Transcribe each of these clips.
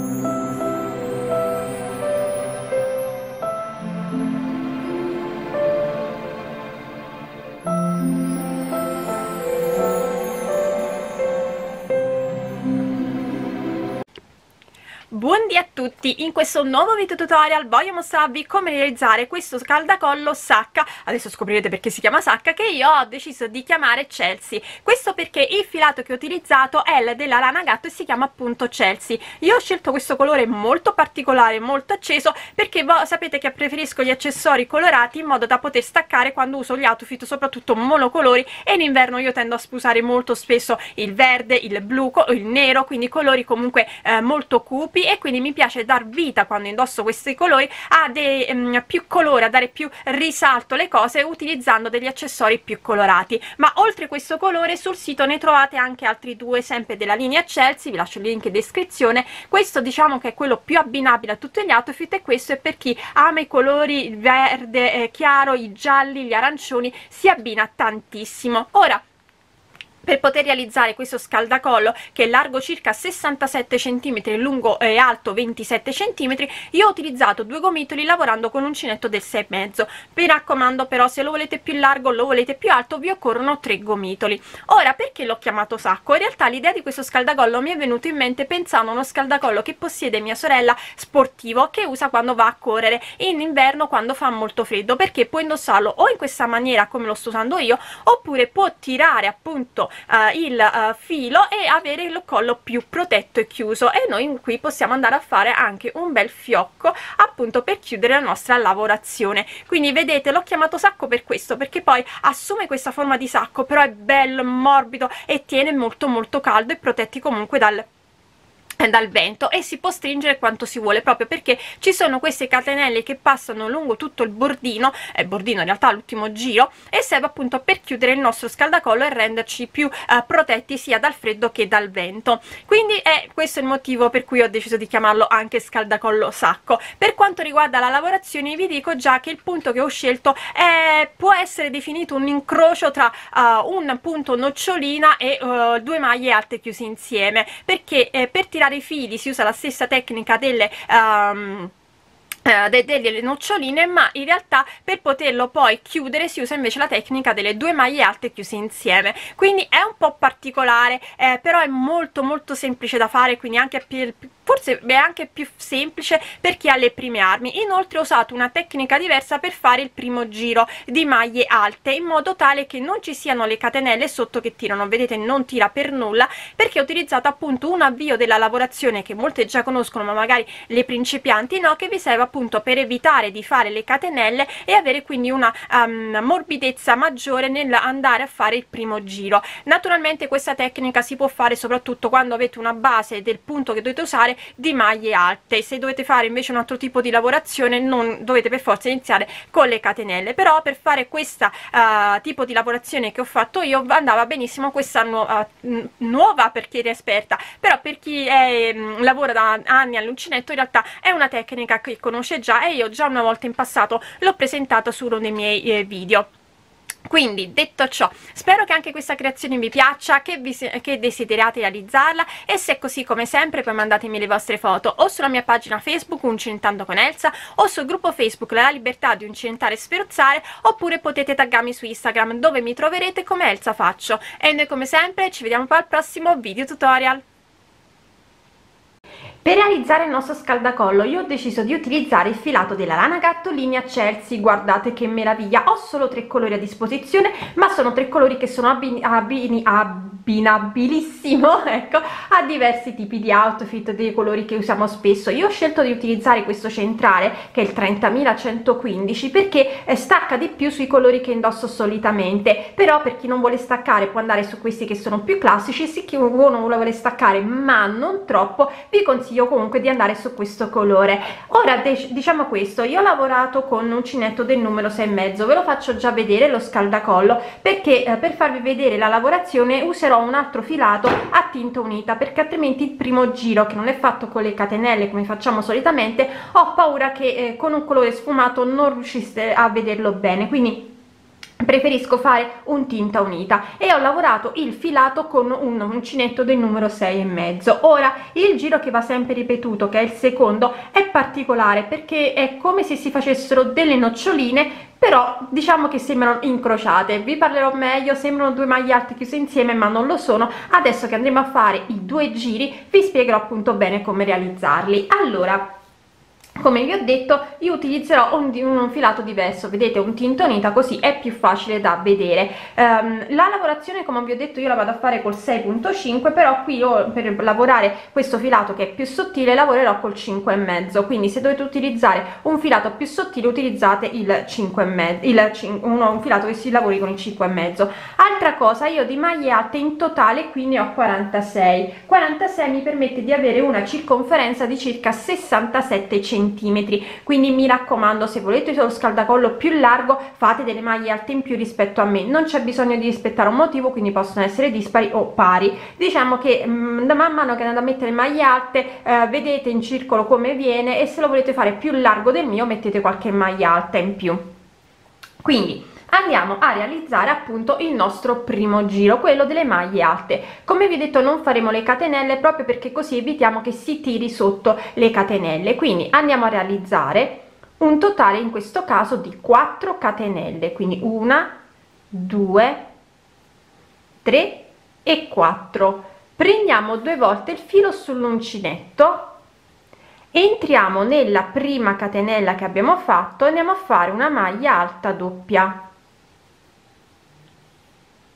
Música tutti, in questo nuovo video tutorial voglio mostrarvi come realizzare questo scaldacollo sacca, adesso scoprirete perché si chiama sacca, che io ho deciso di chiamare Chelsea. Questo perché il filato che ho utilizzato è della lana gatto e si chiama appunto Chelsea. Io ho scelto questo colore molto particolare, molto acceso, perché sapete che preferisco gli accessori colorati in modo da poter staccare quando uso gli outfit, soprattutto monocolori, e in inverno io tendo a usare molto spesso il verde, il blu, il nero, quindi colori comunque eh, molto cupi e quindi mi piace dar vita quando indosso questi colori a dei, um, più colore, a dare più risalto alle cose utilizzando degli accessori più colorati. Ma oltre questo colore sul sito ne trovate anche altri due sempre della linea Chelsea vi lascio il link in descrizione. Questo diciamo che è quello più abbinabile a tutti gli outfit e questo è per chi ama i colori verde eh, chiaro, i gialli, gli arancioni si abbina tantissimo. Ora per poter realizzare questo scaldacollo che è largo circa 67 cm lungo e alto 27 cm io ho utilizzato due gomitoli lavorando con uncinetto del 6,5 mi raccomando però se lo volete più largo lo volete più alto vi occorrono tre gomitoli. Ora perché l'ho chiamato sacco? In realtà l'idea di questo scaldacollo mi è venuto in mente pensando a uno scaldacollo che possiede mia sorella sportivo che usa quando va a correre in inverno quando fa molto freddo perché può indossarlo o in questa maniera come lo sto usando io oppure può tirare appunto uh, il uh, filo e avere il collo più protetto e chiuso. E noi qui possiamo andare a fare anche un bel fiocco appunto per chiudere la nostra lavorazione. Quindi vedete l'ho chiamato sacco per questo perché poi assume questa forma di sacco però è bello morbido e tiene molto molto caldo e protetti comunque dal dal vento e si può stringere quanto si vuole proprio perché ci sono queste catenelle che passano lungo tutto il bordino eh, bordino in realtà l'ultimo giro e serve appunto per chiudere il nostro scaldacollo e renderci più eh, protetti sia dal freddo che dal vento. Quindi è questo il motivo per cui ho deciso di chiamarlo anche scaldacollo sacco. Per quanto riguarda la lavorazione vi dico già che il punto che ho scelto è, può essere definito un incrocio tra uh, un punto nocciolina e uh, due maglie alte chiuse insieme perché eh, per tirare i fili si usa la stessa tecnica delle um, delle noccioline ma in realtà per poterlo poi chiudere si usa invece la tecnica delle due maglie alte chiuse insieme. Quindi è un po' particolare eh, però è molto molto semplice da fare quindi anche per, forse è anche più semplice per chi ha le prime armi. Inoltre ho usato una tecnica diversa per fare il primo giro di maglie alte in modo tale che non ci siano le catenelle sotto che tirano. Vedete non tira per nulla perché ho utilizzato appunto un avvio della lavorazione che molte già conoscono ma magari le principianti no che vi serve appunto per evitare di fare le catenelle e avere quindi una um, morbidezza maggiore nell'andare a fare il primo giro. Naturalmente questa tecnica si può fare soprattutto quando avete una base del punto che dovete usare di maglie alte. Se dovete fare invece un altro tipo di lavorazione non dovete per forza iniziare con le catenelle. Però per fare questa uh, tipo di lavorazione che ho fatto io andava benissimo questa nu uh, nuova per chi è esperta. Però per chi è, um, lavora da anni all'uncinetto in realtà è una tecnica che conosce già e io già una volta in passato l'ho presentata su uno dei miei eh, video quindi detto ciò spero che anche questa creazione vi piaccia che, vi, che desiderate realizzarla e se è così come sempre poi mandatemi le vostre foto o sulla mia pagina facebook Uncintando con Elsa o sul gruppo facebook La Libertà di Uncintare e Sferuzzare oppure potete taggarmi su Instagram dove mi troverete come Elsa Faccio. E noi come sempre ci vediamo poi al prossimo video tutorial per realizzare il nostro scaldacollo io ho deciso di utilizzare il filato della lana gatto linea Chelsea, guardate che meraviglia, ho solo tre colori a disposizione ma sono tre colori che sono abbini, abbini, abbinabilissimo ecco, a diversi tipi di outfit, dei colori che usiamo spesso. Io ho scelto di utilizzare questo centrale che è il 30115 perché eh, stacca di più sui colori che indosso solitamente, però per chi non vuole staccare può andare su questi che sono più classici, se chi uno vuole staccare ma non troppo vi consiglio consiglio comunque di andare su questo colore. Ora diciamo questo io ho lavorato con un uncinetto del numero 6 e mezzo ve lo faccio già vedere lo scaldacollo perché eh, per farvi vedere la lavorazione userò un altro filato a tinta unita perché altrimenti il primo giro che non è fatto con le catenelle come facciamo solitamente ho paura che eh, con un colore sfumato non riusciste a vederlo bene. Quindi preferisco fare un tinta unita. E ho lavorato il filato con un uncinetto del numero 6 e mezzo. Ora il giro che va sempre ripetuto che è il secondo è particolare perché è come se si facessero delle noccioline però diciamo che sembrano incrociate. Vi parlerò meglio sembrano due maglie alte chiuse insieme ma non lo sono. Adesso che andremo a fare i due giri vi spiegherò appunto bene come realizzarli. Allora come vi ho detto io utilizzerò un, un, filato diverso vedete un tintonita così è più facile da vedere. Um, la lavorazione come vi ho detto io la vado a fare col 6.5 però qui io per lavorare questo filato che è più sottile lavorerò col 5 e mezzo. Quindi se dovete utilizzare un filato più sottile utilizzate il 5 e mezzo il 5, uno, un filato che si lavori con il 5 e mezzo. Altra cosa io di maglie alte in totale qui ne ho 46 46 mi permette di avere una circonferenza di circa 67 cm centimetri. Quindi mi raccomando se volete lo scaldacollo più largo fate delle maglie alte in più rispetto a me. Non c'è bisogno di rispettare un motivo quindi possono essere dispari o pari. Diciamo che mh, mm, man mano che andate a mettere maglie alte eh, vedete in circolo come viene e se lo volete fare più largo del mio mettete qualche maglia alta in più. Quindi andiamo a realizzare appunto il nostro primo giro quello delle maglie alte. Come vi ho detto non faremo le catenelle proprio perché così evitiamo che si tiri sotto le catenelle. Quindi andiamo a realizzare un totale in questo caso di 4 catenelle. Quindi una due tre e 4 prendiamo due volte il filo sull'uncinetto entriamo nella prima catenella che abbiamo fatto andiamo a fare una maglia alta doppia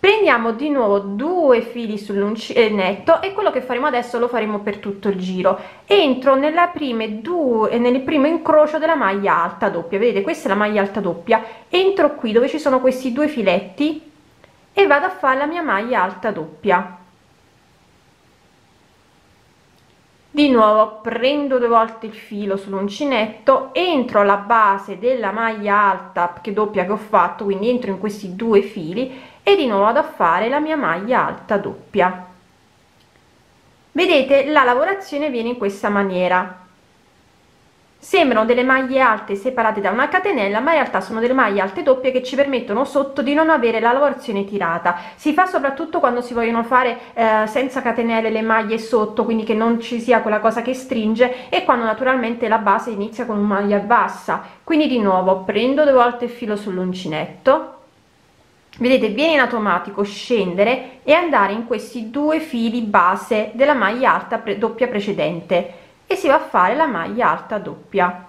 prendiamo di nuovo due fili sull'uncinetto e quello che faremo adesso lo faremo per tutto il giro. Entro nella prime due nel primo incrocio della maglia alta doppia. Vedete questa è la maglia alta doppia. Entro qui dove ci sono questi due filetti e vado a fare la mia maglia alta doppia. Di nuovo prendo due volte il filo sull'uncinetto entro alla base della maglia alta che doppia che ho fatto quindi entro in questi due fili e di nuovo vado a fare la mia maglia alta doppia. Vedete la lavorazione viene in questa maniera. Sembrano delle maglie alte separate da una catenella ma in realtà sono delle maglie alte doppie che ci permettono sotto di non avere la lavorazione tirata. Si fa soprattutto quando si vogliono fare eh, senza catenelle le maglie sotto quindi che non ci sia quella cosa che stringe e quando naturalmente la base inizia con una maglia bassa. Quindi di nuovo prendo due volte il filo sull'uncinetto vedete viene in automatico scendere e andare in questi due fili base della maglia alta pre doppia precedente e si va a fare la maglia alta doppia.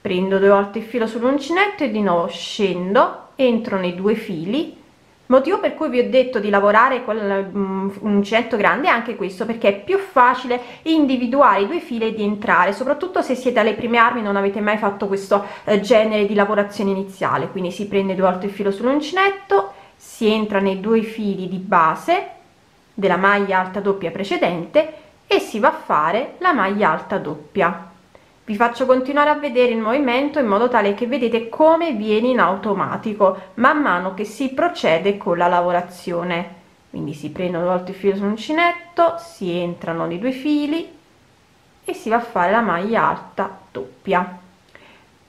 Prendo due volte il filo sull'uncinetto e di nuovo scendo entro nei due fili motivo per cui vi ho detto di lavorare con um, un uncinetto grande è anche questo perché è più facile individuare i due fili e di entrare soprattutto se siete alle prime armi non avete mai fatto questo eh, genere di lavorazione iniziale. Quindi si prende due volte il filo sull'uncinetto si entra nei due fili di base della maglia alta doppia precedente e si va a fare la maglia alta doppia vi faccio continuare a vedere il movimento in modo tale che vedete come viene in automatico man mano che si procede con la lavorazione. Quindi si prendono volte il filo sull'uncinetto si entrano nei due fili e si va a fare la maglia alta doppia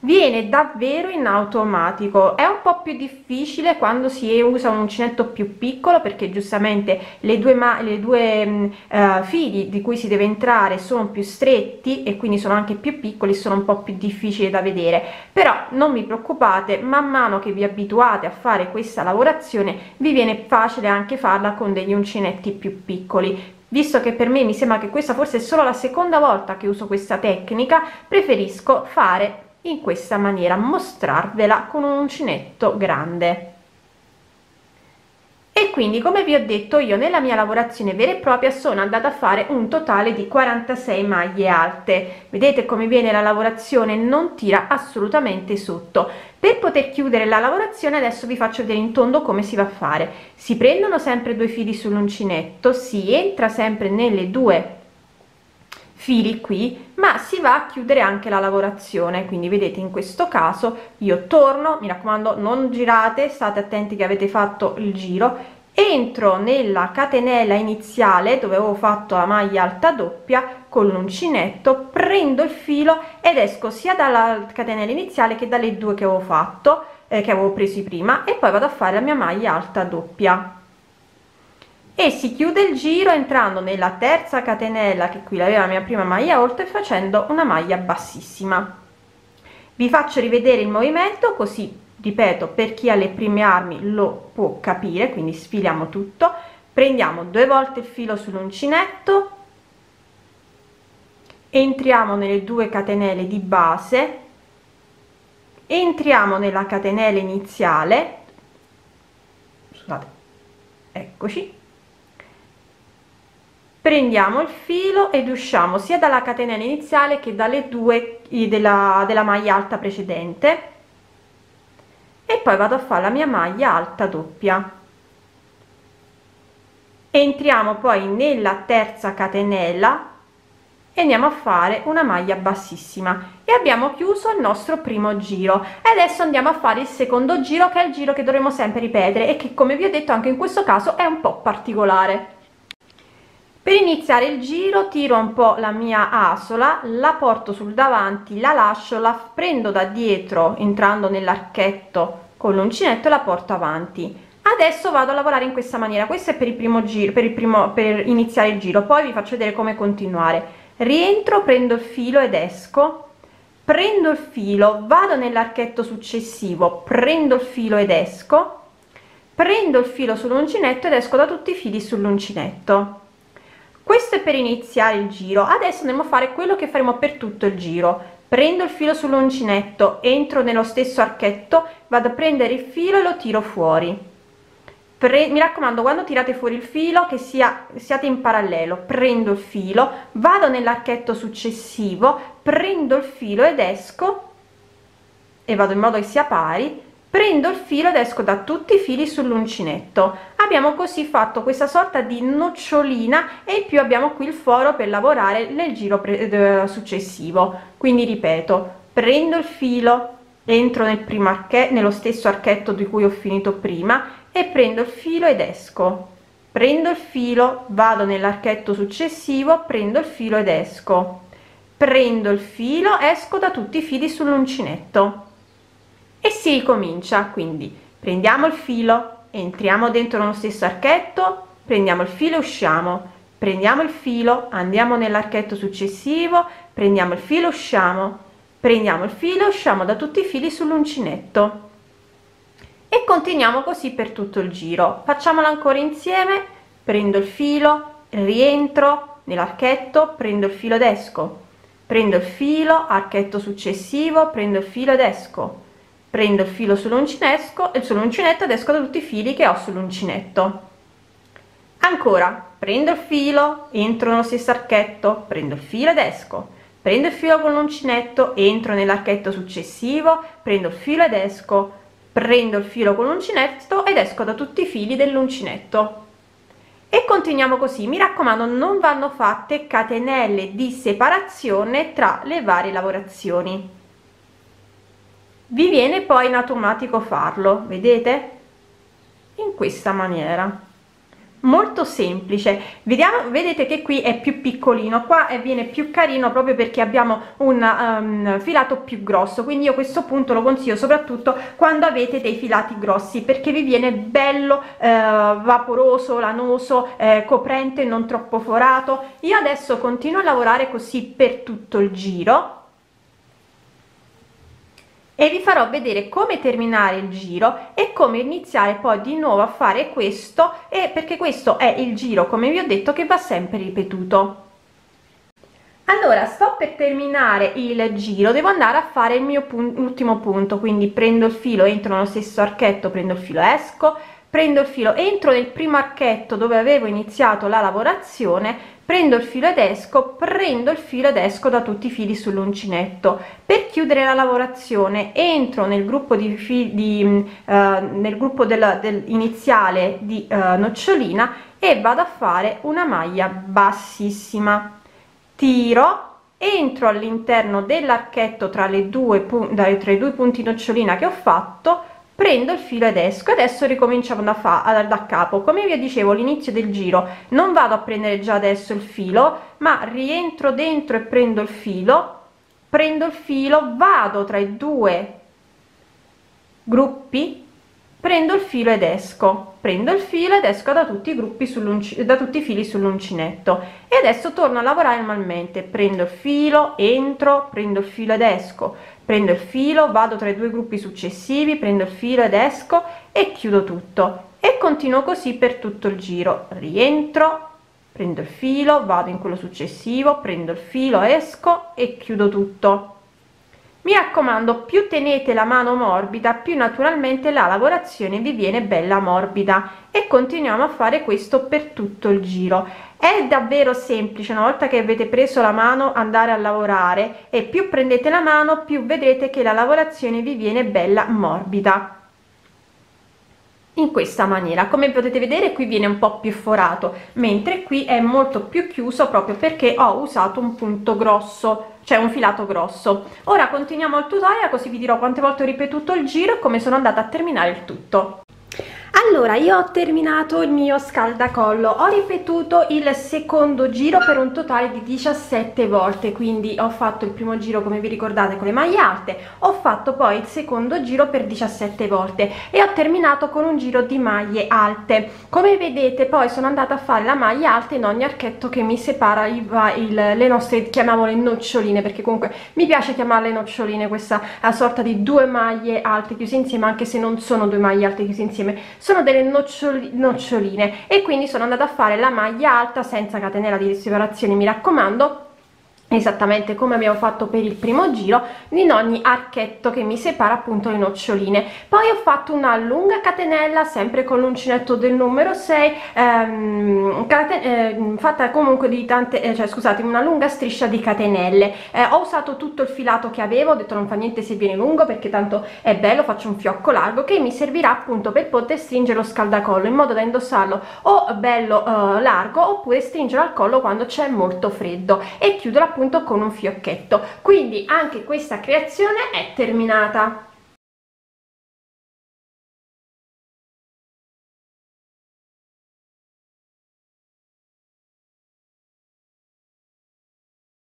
viene davvero in automatico. È un po più difficile quando si usa un uncinetto più piccolo perché giustamente le due ma le due uh, fili di cui si deve entrare sono più stretti e quindi sono anche più piccoli sono un po più difficili da vedere. Però non vi preoccupate man mano che vi abituate a fare questa lavorazione vi viene facile anche farla con degli uncinetti più piccoli. Visto che per me mi sembra che questa forse è solo la seconda volta che uso questa tecnica preferisco fare in questa maniera mostrarvela con un uncinetto grande. E quindi come vi ho detto io nella mia lavorazione vera e propria sono andata a fare un totale di 46 maglie alte. Vedete come viene la lavorazione non tira assolutamente sotto. Per poter chiudere la lavorazione adesso vi faccio vedere in tondo come si va a fare. Si prendono sempre due fili sull'uncinetto si entra sempre nelle due fili qui ma si va a chiudere anche la lavorazione. Quindi vedete in questo caso io torno mi raccomando non girate state attenti che avete fatto il giro. Entro nella catenella iniziale dove avevo fatto la maglia alta doppia con l'uncinetto prendo il filo ed esco sia dalla catenella iniziale che dalle due che avevo fatto eh, che avevo preso prima e poi vado a fare la mia maglia alta doppia e si chiude il giro entrando nella terza catenella che qui aveva la mia prima maglia alta e facendo una maglia bassissima. Vi faccio rivedere il movimento così ripeto per chi ha le prime armi lo può capire quindi sfiliamo tutto. Prendiamo due volte il filo sull'uncinetto. Entriamo nelle due catenelle di base. Entriamo nella catenella iniziale. Scusate eccoci prendiamo il filo ed usciamo sia dalla catena iniziale che dalle due della, della maglia alta precedente. E poi vado a fare la mia maglia alta doppia. Entriamo poi nella terza catenella e andiamo a fare una maglia bassissima. E abbiamo chiuso il nostro primo giro. E adesso andiamo a fare il secondo giro che è il giro che dovremo sempre ripetere e che come vi ho detto anche in questo caso è un po particolare per iniziare il giro tiro un po la mia asola la porto sul davanti la lascio la prendo da dietro entrando nell'archetto con l'uncinetto la porto avanti. Adesso vado a lavorare in questa maniera. Questo è per il primo giro per il primo per iniziare il giro. Poi vi faccio vedere come continuare. Rientro prendo il filo ed esco. Prendo il filo vado nell'archetto successivo prendo il filo ed esco. Prendo il filo sull'uncinetto ed esco da tutti i fili sull'uncinetto questo è per iniziare il giro. Adesso andremo a fare quello che faremo per tutto il giro. Prendo il filo sull'uncinetto entro nello stesso archetto vado a prendere il filo e lo tiro fuori. Pre mi raccomando quando tirate fuori il filo che sia siate in parallelo. Prendo il filo vado nell'archetto successivo prendo il filo ed esco e vado in modo che sia pari prendo il filo ed esco da tutti i fili sull'uncinetto abbiamo così fatto questa sorta di nocciolina e in più abbiamo qui il foro per lavorare nel giro successivo. Quindi ripeto prendo il filo entro nel primo archetto nello stesso archetto di cui ho finito prima e prendo il filo ed esco. Prendo il filo vado nell'archetto successivo prendo il filo ed esco. Prendo il filo esco da tutti i fili sull'uncinetto. E si ricomincia quindi prendiamo il filo entriamo dentro nello stesso archetto prendiamo il filo usciamo. Prendiamo il filo andiamo nell'archetto successivo prendiamo il filo usciamo. Prendiamo il filo usciamo da tutti i fili sull'uncinetto. E continuiamo così per tutto il giro. Facciamolo ancora insieme. Prendo il filo rientro nell'archetto prendo il filo ed esco. Prendo il filo archetto successivo prendo il filo ed esco prendo il filo sull'uncinetto e sull'uncinetto ed esco da tutti i fili che ho sull'uncinetto. Ancora prendo il filo entro nello stesso archetto prendo il filo ed esco. Prendo il filo con l'uncinetto entro nell'archetto successivo prendo il filo ed esco. Prendo il filo con l'uncinetto ed esco da tutti i fili dell'uncinetto. E continuiamo così. Mi raccomando non vanno fatte catenelle di separazione tra le varie lavorazioni vi viene poi in automatico farlo vedete? In questa maniera. Molto semplice. Vediamo vedete che qui è più piccolino. Qua viene più carino proprio perché abbiamo un um, filato più grosso. Quindi io questo punto lo consiglio soprattutto quando avete dei filati grossi perché vi viene bello eh, vaporoso lanoso eh, coprente non troppo forato. Io adesso continuo a lavorare così per tutto il giro e vi farò vedere come terminare il giro e come iniziare poi di nuovo a fare questo e perché questo è il giro come vi ho detto che va sempre ripetuto. Allora sto per terminare il giro devo andare a fare il mio pun ultimo punto quindi prendo il filo entro nello stesso archetto prendo il filo esco prendo il filo entro nel primo archetto dove avevo iniziato la lavorazione prendo il filo ed esco prendo il filo ed esco da tutti i fili sull'uncinetto. Per chiudere la lavorazione entro nel gruppo di, di uh, nel gruppo del, del iniziale di uh, nocciolina e vado a fare una maglia bassissima. Tiro entro all'interno dell'archetto tra le due tra i due punti nocciolina che ho fatto prendo il filo ed esco. Adesso ricominciamo da, fa, da capo. Come vi dicevo all'inizio del giro non vado a prendere già adesso il filo ma rientro dentro e prendo il filo. Prendo il filo vado tra i due gruppi prendo il filo ed esco. Prendo il filo ed esco da tutti i gruppi da tutti i fili sull'uncinetto. E adesso torno a lavorare normalmente prendo il filo entro prendo il filo ed esco prendo il filo vado tra i due gruppi successivi prendo il filo ed esco e chiudo tutto. E continuo così per tutto il giro. Rientro prendo il filo vado in quello successivo prendo il filo esco e chiudo tutto. Mi raccomando più tenete la mano morbida più naturalmente la lavorazione vi viene bella morbida. E continuiamo a fare questo per tutto il giro è davvero semplice una volta che avete preso la mano andare a lavorare e più prendete la mano più vedrete che la lavorazione vi viene bella morbida. In questa maniera come potete vedere qui viene un po più forato mentre qui è molto più chiuso proprio perché ho usato un punto grosso cioè un filato grosso. Ora continuiamo il tutorial così vi dirò quante volte ho ripetuto il giro e come sono andata a terminare il tutto allora io ho terminato il mio scaldacollo. Ho ripetuto il secondo giro per un totale di 17 volte quindi ho fatto il primo giro come vi ricordate con le maglie alte. Ho fatto poi il secondo giro per 17 volte e ho terminato con un giro di maglie alte. Come vedete poi sono andata a fare la maglia alta in ogni archetto che mi separa il, il, le nostre chiamiamole noccioline perché comunque mi piace chiamarle noccioline questa sorta di due maglie alte chiuse insieme anche se non sono due maglie alte chiuse insieme sono delle noccioli, noccioline e quindi sono andata a fare la maglia alta senza catenella di separazione mi raccomando esattamente come abbiamo fatto per il primo giro in ogni archetto che mi separa appunto le noccioline. Poi ho fatto una lunga catenella sempre con l'uncinetto del numero 6 ehm, eh, fatta comunque di tante eh, cioè scusate una lunga striscia di catenelle. Eh, ho usato tutto il filato che avevo ho detto non fa niente se viene lungo perché tanto è bello faccio un fiocco largo che mi servirà appunto per poter stringere lo scaldacollo in modo da indossarlo o bello eh, largo oppure stringere al collo quando c'è molto freddo. E chiudo appunto con un fiocchetto. Quindi anche questa creazione è terminata